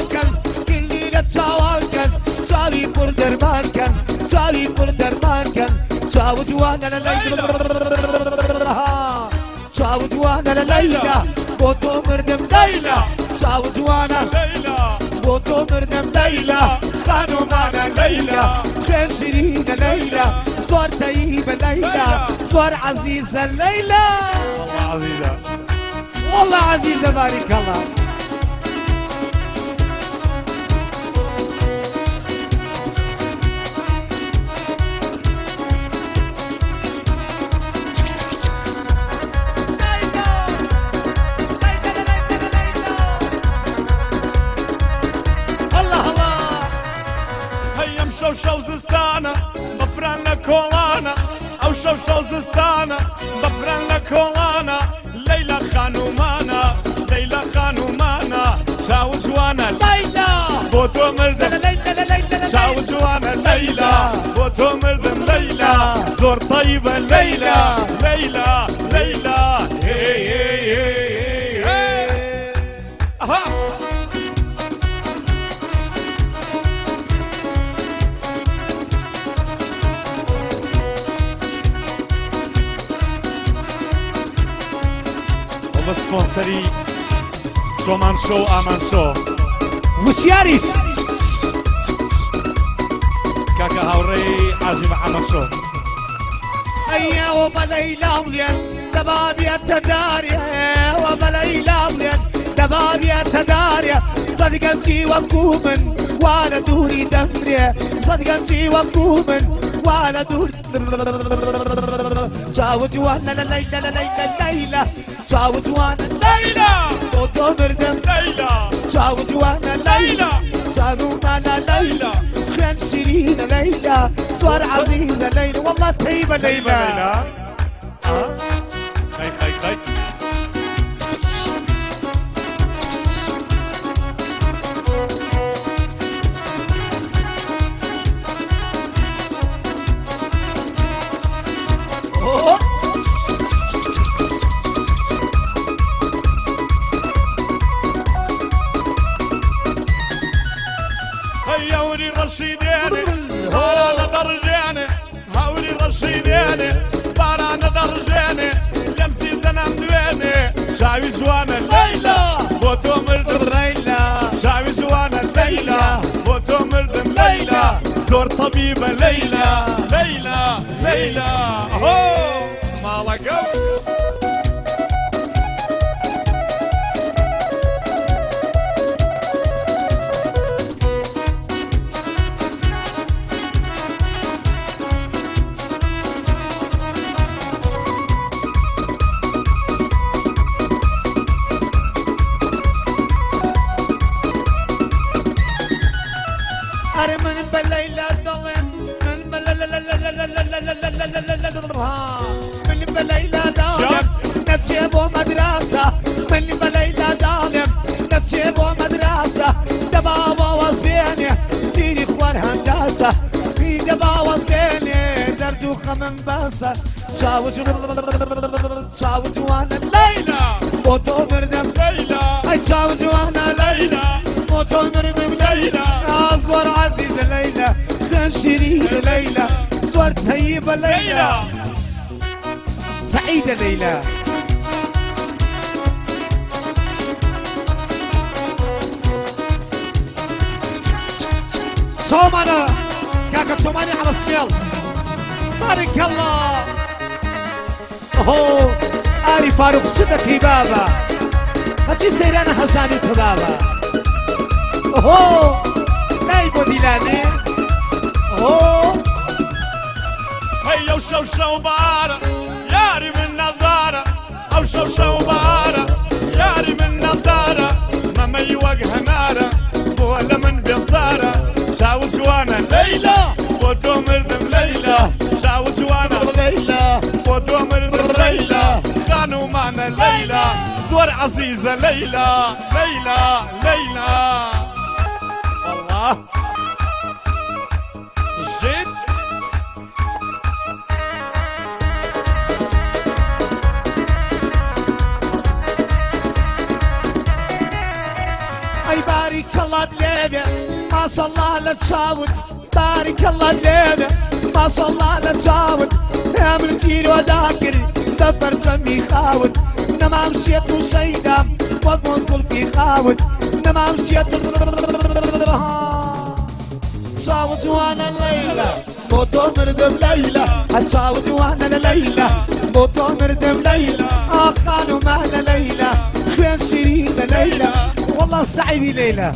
malkan Killiga tsawarkan Tsawi kur derbarkan Tsawi kur derbarkan Tsawu tuwana la layla Tsawu tuwana la layla Boto merdem layla Tsawu tuwana layla Boto merdem layla Khano mana layla Khen shirina layla Zwar tayiba layla Zwar aziza layla والله عزيزة والله عزيزة بارك الله شو زستانة بفران لكولانا أو شو شو زستانة بفران لكولانا ليلى خانومانا ليلى خانومانا شاو جوانا ليلى بوتو لا مردم لا لا لا لا لا شاو جوانا ليلى بوتو مردم ليلى زور طيبة ليلى ليلى ليلى والله سبونسري شو مان شو أمان شو وسياريس كاكا هاوري حاجي محمد شو هيا وبليلى مليان دباب يا تداريا وبليلى مليان دباب يا تداريا صدق امشي وكومن ولا دوري دمري صدق امشي وكومن ولا دوري جاوز وأنا لا ليلى لا ليلى ليلى. جاوز وأنا ليلى. أوتو مردم. ليلى. جاوز وأنا ليلى. جانو أنا ليلى. خيان شيرين ليلى. صور عزيزة ليلى. والله طيبة ليلى. هيا ولي رشيديني بارانا درجاني هاولي رشيديني بارانا درجاني لمسي زنم دويني. شاوي جوانا ليلى بوتو مردم ليلى. شاوي جوانا ليلى بوتو مردم ليلى. زور طبيبة ليلى ليلى ليلى. هو مالك أنا من بليلى ضلم من من بليلى ضلم نفسي أبو مدرسة من بليلى ضلم نفسي أبو مدرسة دبابة وصليني ديري خوار هندسة في دبا وصليني دردو خمم بسة شاوز شاوز وأنا ليلى موتو مردم ليلى اي شاوز وأنا ليلى موتو مردم ليلى أصور عزيزة ليلى خان شيرين ليلى صور طيبة ليلى. سعيدة ليلى. صومنا كاكا صوماني على السميل. بارك الله. اوه آري فاروق صدقي بابا. هاتي سيرانا حساني بابا اوه ديلاني اوه هيا وشو شو بارة ياري من نظارة أو شو شو بارة ياري من نظارة ما يوجه نارة ولا من بصارة شاو جوانا ليلى ودو مردم ليلى شاو جوانا ليلى ودو مردم ليلى كانوا معنا ليلى زور عزيزة ليلى ليلى ليلى أي بارك الله دليبه ما الله لا تشاوت بارك الله الليلة ما الله لا تجاوب يا من وذاكر دبر جمي خاوت انما مشيت وشيدام وبوصل في خاوت انما مشيت. تجاوز وأنا الليلة موتو مردم ليلى. اتجاوز وأنا ليلى موتو مردم ليلى. اخانو مهلا ليلى. خوين شيرين ليلى والله سعيدي ليلى.